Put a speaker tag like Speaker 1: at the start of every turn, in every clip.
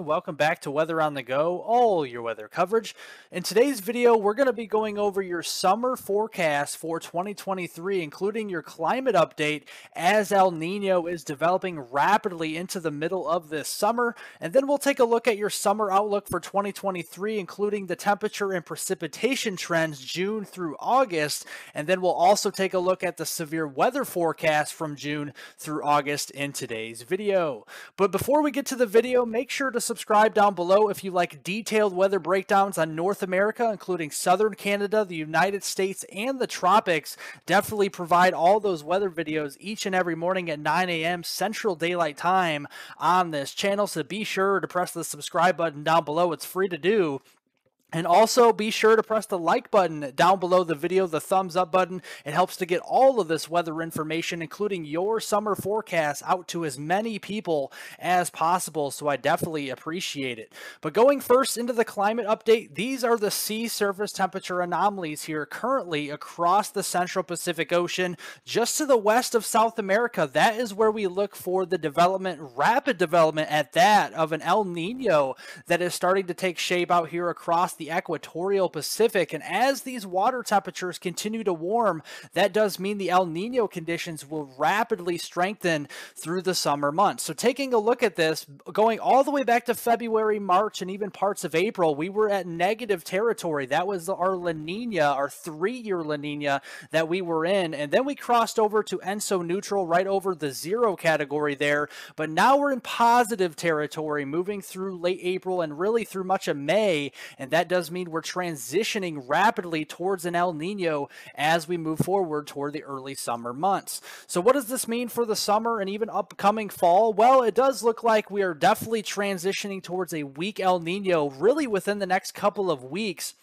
Speaker 1: Welcome back to Weather on the Go, all your weather coverage. In today's video, we're going to be going over your summer forecast for 2023, including your climate update as El Nino is developing rapidly into the middle of this summer. And then we'll take a look at your summer outlook for 2023, including the temperature and precipitation trends June through August. And then we'll also take a look at the severe weather forecast from June through August in today's video. But before we get to the video, make sure to subscribe down below if you like detailed weather breakdowns on North America, including southern Canada, the United States, and the tropics. Definitely provide all those weather videos each and every morning at 9 a.m. Central Daylight Time on this channel. So be sure to press the subscribe button down below. It's free to do. And also be sure to press the like button down below the video, the thumbs up button. It helps to get all of this weather information, including your summer forecast, out to as many people as possible. So I definitely appreciate it. But going first into the climate update, these are the sea surface temperature anomalies here currently across the central Pacific Ocean, just to the west of South America. That is where we look for the development, rapid development at that, of an El Nino that is starting to take shape out here across the equatorial Pacific. And as these water temperatures continue to warm, that does mean the El Nino conditions will rapidly strengthen through the summer months. So, taking a look at this, going all the way back to February, March, and even parts of April, we were at negative territory. That was our La Nina, our three year La Nina that we were in. And then we crossed over to ENSO neutral, right over the zero category there. But now we're in positive territory, moving through late April and really through much of May. And that does mean we're transitioning rapidly towards an El Nino as we move forward toward the early summer months. So, what does this mean for the summer and even upcoming fall? Well, it does look like we are definitely transitioning towards a weak El Nino really within the next couple of weeks.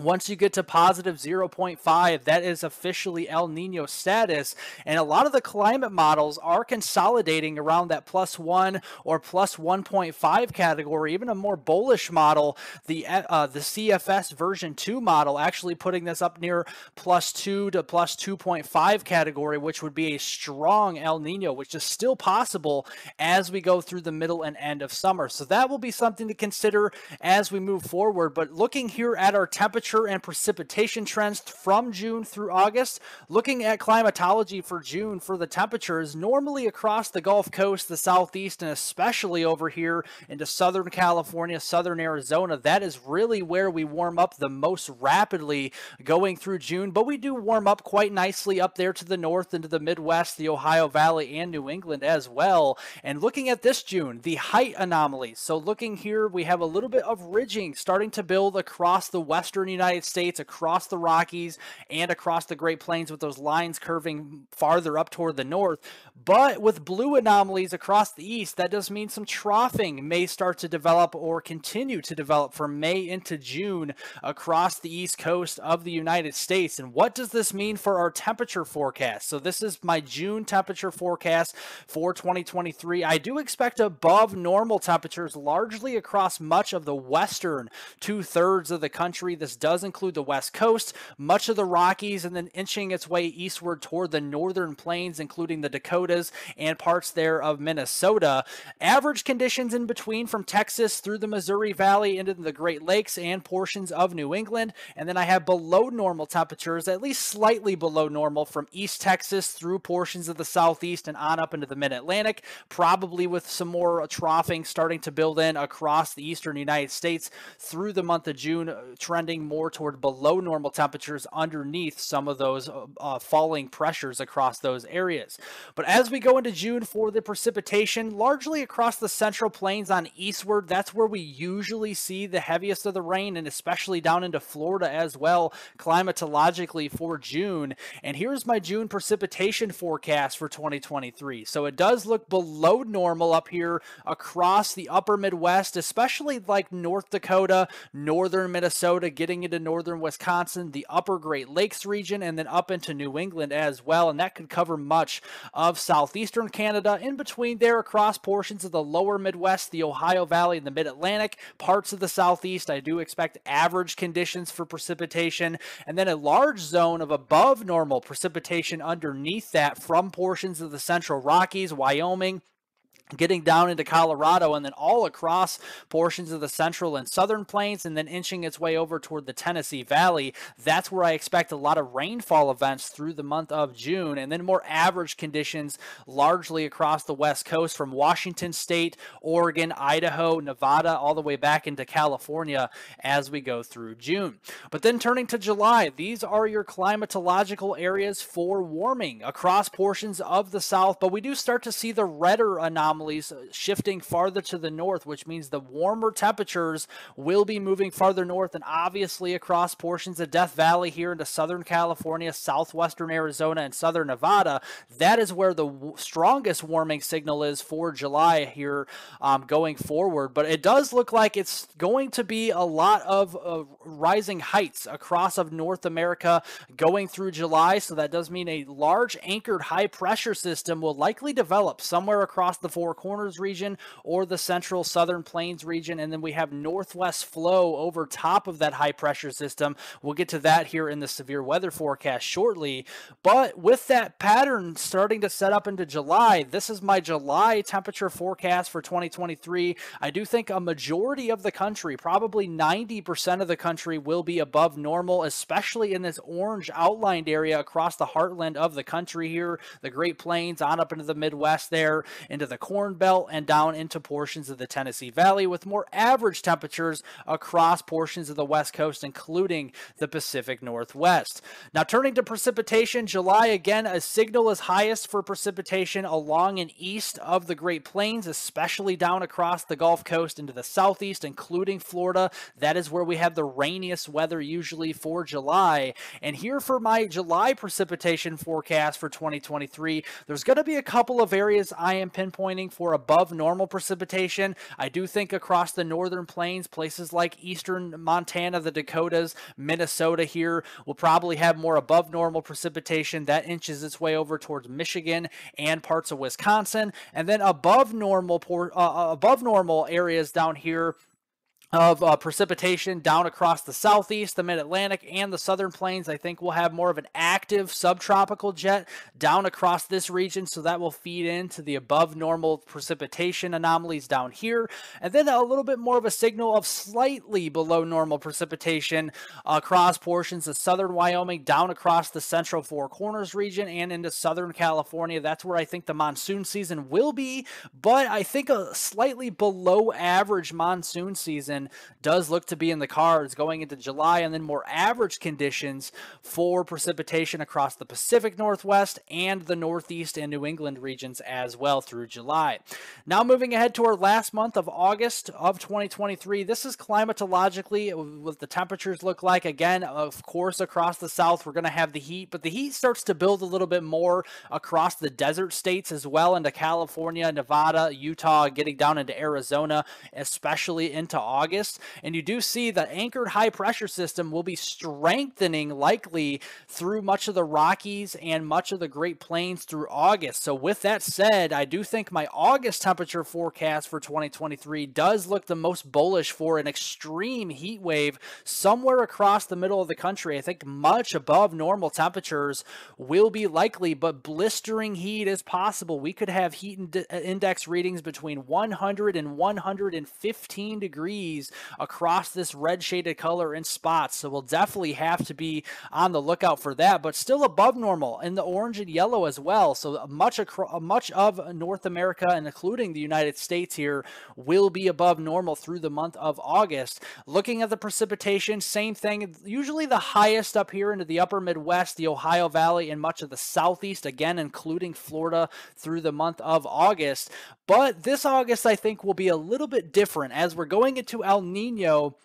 Speaker 1: Once you get to positive 0.5, that is officially El Nino status. And a lot of the climate models are consolidating around that plus one or plus 1.5 category. Even a more bullish model, the uh, the CFS version 2 model, actually putting this up near plus 2 to plus 2.5 category, which would be a strong El Nino, which is still possible as we go through the middle and end of summer. So that will be something to consider as we move forward. But looking here at our temperature temperature and precipitation trends from June through August. Looking at climatology for June for the temperatures, normally across the Gulf Coast, the Southeast, and especially over here into Southern California, Southern Arizona, that is really where we warm up the most rapidly going through June. But we do warm up quite nicely up there to the north into the Midwest, the Ohio Valley, and New England as well. And looking at this June, the height anomalies. So looking here, we have a little bit of ridging starting to build across the western United States, across the Rockies, and across the Great Plains with those lines curving farther up toward the north. But with blue anomalies across the east, that does mean some troughing may start to develop or continue to develop from May into June across the east coast of the United States. And what does this mean for our temperature forecast? So this is my June temperature forecast for 2023. I do expect above normal temperatures largely across much of the western two thirds of the country. This does include the west coast, much of the Rockies, and then inching its way eastward toward the northern plains, including the Dakotas and parts there of Minnesota. Average conditions in between from Texas through the Missouri Valley into the Great Lakes and portions of New England. And then I have below normal temperatures, at least slightly below normal from East Texas through portions of the Southeast and on up into the Mid Atlantic, probably with some more troughing starting to build in across the eastern United States through the month of June, uh, trending more toward below normal temperatures underneath some of those uh, uh, falling pressures across those areas. But as we go into June for the precipitation, largely across the central plains on eastward, that's where we usually see the heaviest of the rain, and especially down into Florida as well, climatologically for June. And here's my June precipitation forecast for 2023. So it does look below normal up here across the upper Midwest, especially like North Dakota, northern Minnesota, getting into northern Wisconsin, the upper Great Lakes region, and then up into New England as well. And that could cover much of southeastern Canada, in between there across portions of the lower Midwest, the Ohio Valley, and the Mid Atlantic, parts of the southeast. I do expect average conditions for precipitation, and then a large zone of above normal precipitation underneath that from portions of the central Rockies, Wyoming, getting down into Colorado and then all across portions of the central and southern plains and then inching its way over toward the Tennessee Valley. That's where I expect a lot of rainfall events through the month of June and then more average conditions largely across the west coast from Washington state, Oregon, Idaho, Nevada, all the way back into California as we go through June. But then turning to July, these are your climatological areas for warming across portions of the south, but we do start to see the redder anomalies anomalies uh, shifting farther to the north, which means the warmer temperatures will be moving farther north and obviously across portions of Death Valley here into Southern California, southwestern Arizona, and southern Nevada. That is where the strongest warming signal is for July here um, going forward. But it does look like it's going to be a lot of uh, rising heights across of North America going through July. So that does mean a large anchored high pressure system will likely develop somewhere across the four Four Corners region or the central southern plains region. And then we have northwest flow over top of that high pressure system. We'll get to that here in the severe weather forecast shortly. But with that pattern starting to set up into July, this is my July temperature forecast for 2023. I do think a majority of the country, probably 90% of the country, will be above normal, especially in this orange outlined area across the heartland of the country here, the Great Plains on up into the Midwest there, into the Corn Belt and down into portions of the Tennessee Valley with more average temperatures across portions of the West Coast, including the Pacific Northwest. Now, turning to precipitation, July again, a signal is highest for precipitation along and east of the Great Plains, especially down across the Gulf Coast into the southeast, including Florida. That is where we have the rainiest weather usually for July. And here for my July precipitation forecast for 2023, there's going to be a couple of areas I am pinpointing for above normal precipitation. I do think across the northern plains, places like eastern Montana, the Dakotas, Minnesota here will probably have more above normal precipitation that inches its way over towards Michigan and parts of Wisconsin, and then above normal uh, uh, above normal areas down here of uh, precipitation down across the southeast, the mid Atlantic, and the southern plains. I think we'll have more of an active subtropical jet down across this region, so that will feed into the above normal precipitation anomalies down here. And then a little bit more of a signal of slightly below normal precipitation across portions of southern Wyoming, down across the central Four Corners region, and into southern California. That's where I think the monsoon season will be, but I think a slightly below average monsoon season does look to be in the cards going into July, and then more average conditions for precipitation across the Pacific Northwest and the Northeast and New England regions as well through July. Now, moving ahead to our last month of August of 2023, this is climatologically what the temperatures look like. Again, of course, across the South, we're going to have the heat, but the heat starts to build a little bit more across the desert states as well into California, Nevada, Utah, getting down into Arizona, especially into August. August. And you do see the anchored high pressure system will be strengthening likely through much of the Rockies and much of the Great Plains through August. So, with that said, I do think my August temperature forecast for 2023 does look the most bullish for an extreme heat wave somewhere across the middle of the country. I think much above normal temperatures will be likely, but blistering heat is possible. We could have heat index readings between 100 and 115 degrees across this red shaded color in spots. So we'll definitely have to be on the lookout for that, but still above normal in the orange and yellow as well. So much, much of North America and including the United States here will be above normal through the month of August. Looking at the precipitation, same thing. Usually the highest up here into the upper Midwest, the Ohio Valley, and much of the Southeast, again, including Florida through the month of August. But this August, I think, will be a little bit different as we're going into El Nino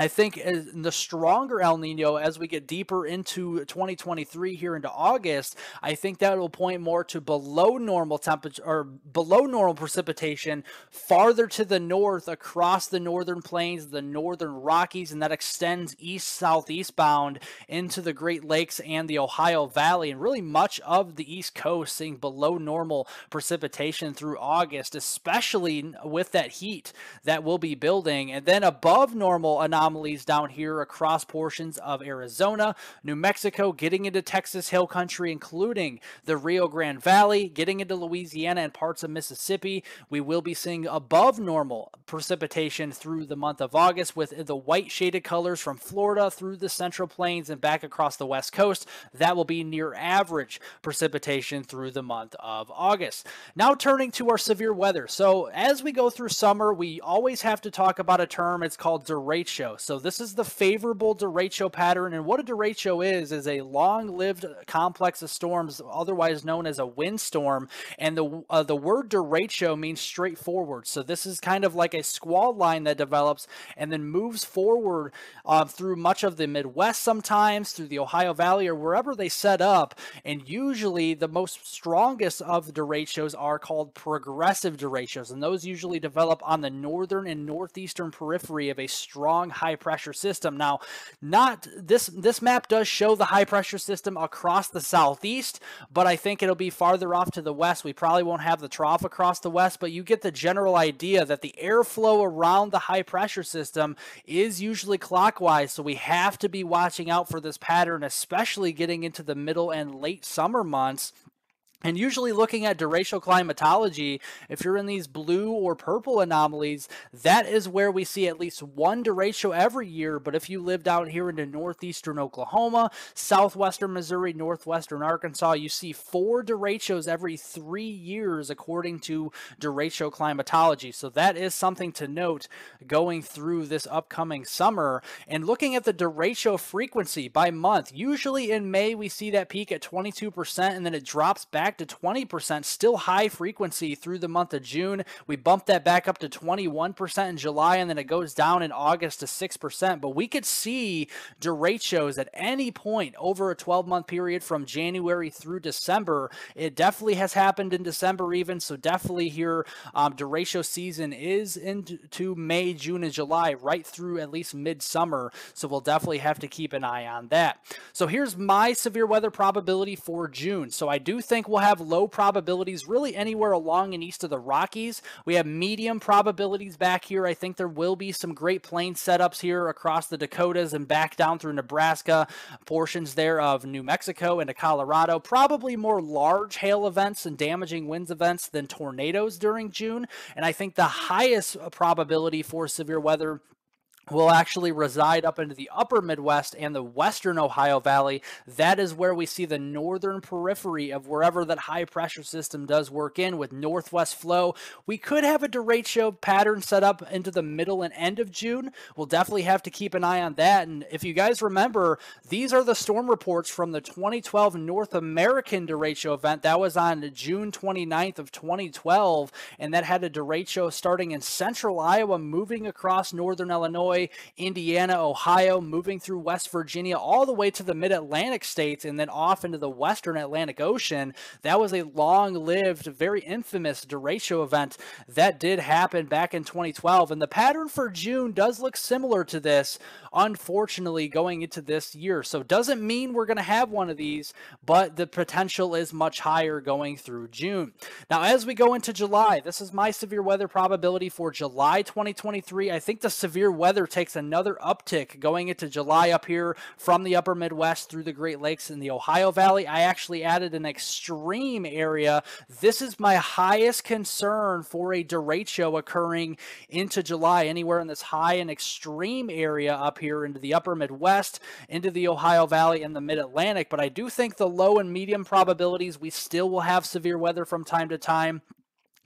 Speaker 1: I think the stronger El Nino as we get deeper into 2023 here into August, I think that will point more to below normal temperature or below normal precipitation farther to the north across the northern plains, the northern Rockies, and that extends east southeast bound into the Great Lakes and the Ohio Valley, and really much of the East Coast seeing below normal precipitation through August, especially with that heat that will be building, and then above normal anomalies anomalies down here across portions of Arizona, New Mexico, getting into Texas Hill Country, including the Rio Grande Valley, getting into Louisiana and parts of Mississippi. We will be seeing above normal precipitation through the month of August with the white shaded colors from Florida through the Central Plains and back across the West Coast. That will be near average precipitation through the month of August. Now turning to our severe weather. So as we go through summer, we always have to talk about a term. It's called derecho. So this is the favorable derecho pattern. And what a derecho is, is a long-lived complex of storms, otherwise known as a windstorm. And the, uh, the word derecho means straightforward. So this is kind of like a squall line that develops and then moves forward uh, through much of the Midwest sometimes, through the Ohio Valley or wherever they set up. And usually the most strongest of the derechos are called progressive derechos. And those usually develop on the northern and northeastern periphery of a strong high pressure system. Now, not this this map does show the high pressure system across the southeast, but I think it'll be farther off to the west. We probably won't have the trough across the west, but you get the general idea that the airflow around the high pressure system is usually clockwise, so we have to be watching out for this pattern, especially getting into the middle and late summer months and usually looking at derecho climatology, if you're in these blue or purple anomalies, that is where we see at least one derecho every year. But if you live down here into northeastern Oklahoma, southwestern Missouri, northwestern Arkansas, you see four derechos every three years according to derecho climatology. So that is something to note going through this upcoming summer. And looking at the derecho frequency by month, usually in May we see that peak at 22% and then it drops back back to 20%, still high frequency through the month of June. We bumped that back up to 21% in July, and then it goes down in August to 6%. But we could see derechos at any point over a 12 month period from January through December. It definitely has happened in December, even. So, definitely here, um, derecho season is into May, June, and July, right through at least midsummer. So, we'll definitely have to keep an eye on that. So, here's my severe weather probability for June. So, I do think we'll will have low probabilities really anywhere along and east of the Rockies. We have medium probabilities back here. I think there will be some great plane setups here across the Dakotas and back down through Nebraska, portions there of New Mexico into Colorado. Probably more large hail events and damaging winds events than tornadoes during June. And I think the highest probability for severe weather will actually reside up into the upper Midwest and the western Ohio Valley. That is where we see the northern periphery of wherever that high pressure system does work in with northwest flow. We could have a derecho pattern set up into the middle and end of June. We'll definitely have to keep an eye on that. And if you guys remember, these are the storm reports from the 2012 North American derecho event. That was on June 29th of 2012, and that had a derecho starting in central Iowa, moving across northern Illinois Illinois, Indiana, Ohio, moving through West Virginia, all the way to the mid Atlantic states and then off into the western Atlantic Ocean. That was a long lived, very infamous derecho event that did happen back in 2012. And the pattern for June does look similar to this, unfortunately, going into this year. So doesn't mean we're going to have one of these, but the potential is much higher going through June. Now, as we go into July, this is my severe weather probability for July 2023. I think the severe weather takes another uptick going into July up here from the upper Midwest through the Great Lakes and the Ohio Valley. I actually added an extreme area. This is my highest concern for a derecho occurring into July, anywhere in this high and extreme area up here into the upper Midwest, into the Ohio Valley and the mid Atlantic. But I do think the low and medium probabilities we still will have severe weather from time to time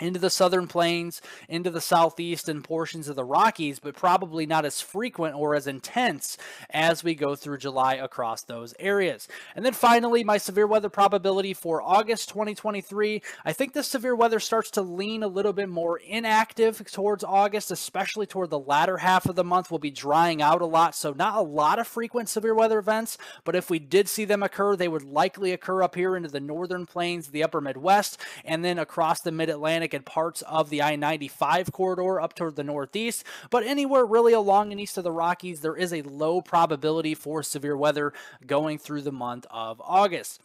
Speaker 1: into the southern plains, into the southeast and portions of the Rockies, but probably not as frequent or as intense as we go through July across those areas. And then finally, my severe weather probability for August 2023. I think the severe weather starts to lean a little bit more inactive towards August, especially toward the latter half of the month. We'll be drying out a lot, so not a lot of frequent severe weather events, but if we did see them occur, they would likely occur up here into the northern plains, the upper Midwest, and then across the mid Atlantic and parts of the I 95 corridor up toward the northeast. But anywhere really along and east of the Rockies, there is a low probability for severe weather going through the month of August.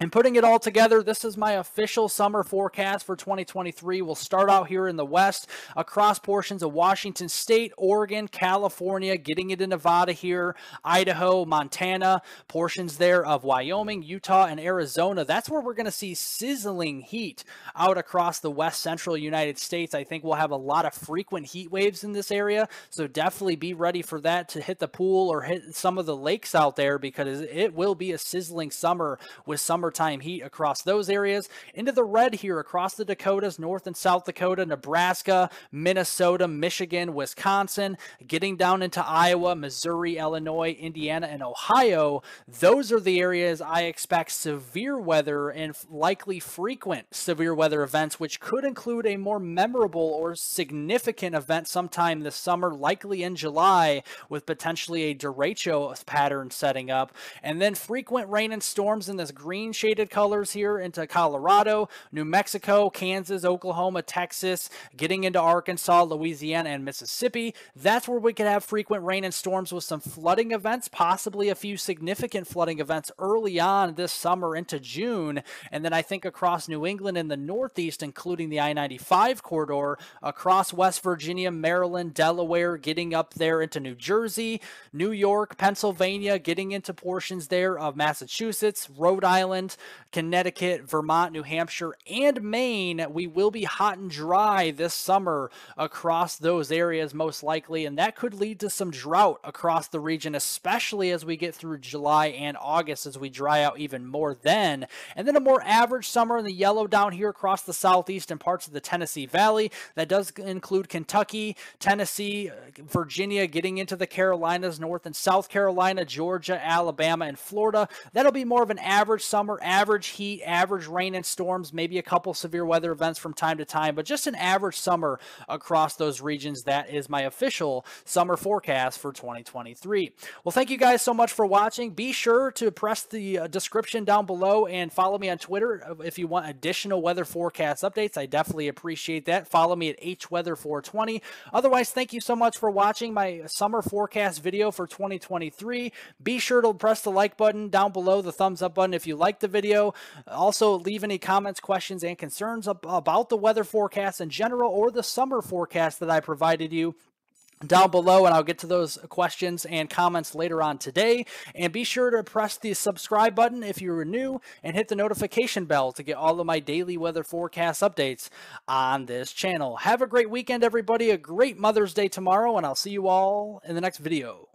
Speaker 1: And putting it all together, this is my official summer forecast for 2023. We'll start out here in the west, across portions of Washington State, Oregon, California, getting into Nevada here, Idaho, Montana, portions there of Wyoming, Utah, and Arizona. That's where we're going to see sizzling heat out across the west central United States. I think we'll have a lot of frequent heat waves in this area, so definitely be ready for that to hit the pool or hit some of the lakes out there because it will be a sizzling summer with summer summertime heat across those areas. Into the red here across the Dakotas, North and South Dakota, Nebraska, Minnesota, Michigan, Wisconsin, getting down into Iowa, Missouri, Illinois, Indiana, and Ohio. Those are the areas I expect severe weather and likely frequent severe weather events, which could include a more memorable or significant event sometime this summer, likely in July, with potentially a derecho pattern setting up. And then frequent rain and storms in this green shaded colors here into Colorado, New Mexico, Kansas, Oklahoma, Texas, getting into Arkansas, Louisiana, and Mississippi. That's where we could have frequent rain and storms with some flooding events, possibly a few significant flooding events early on this summer into June. And then I think across New England and the Northeast, including the I 95 corridor, across West Virginia, Maryland, Delaware, getting up there into New Jersey, New York, Pennsylvania, getting into portions there of Massachusetts, Rhode Island, Connecticut, Vermont, New Hampshire, and Maine. We will be hot and dry this summer across those areas, most likely, and that could lead to some drought across the region, especially as we get through July and August as we dry out even more then. And then a more average summer in the yellow down here across the southeast and parts of the Tennessee Valley. That does include Kentucky, Tennessee, uh, Virginia, getting into the Carolinas, North and South Carolina, Georgia, Alabama, and Florida. That'll be more of an average summer average heat, average rain and storms, maybe a couple severe weather events from time to time, but just an average summer across those regions. That is my official summer forecast for 2023. Well, thank you guys so much for watching. Be sure to press the uh, description down below and follow me on Twitter if you want additional weather forecast updates. I definitely appreciate that. Follow me at hweather420. Otherwise, thank you so much for watching my summer forecast video for 2023. Be sure to press the like button down below, the thumbs up button if you like the video. Also, leave any comments, questions, and concerns about the weather forecast in general or the summer forecast that I provided you down below and I'll get to those questions and comments later on today and be sure to press the subscribe button if you're new and hit the notification bell to get all of my daily weather forecast updates on this channel. Have a great weekend everybody, a great Mother's Day tomorrow and I'll see you all in the next video.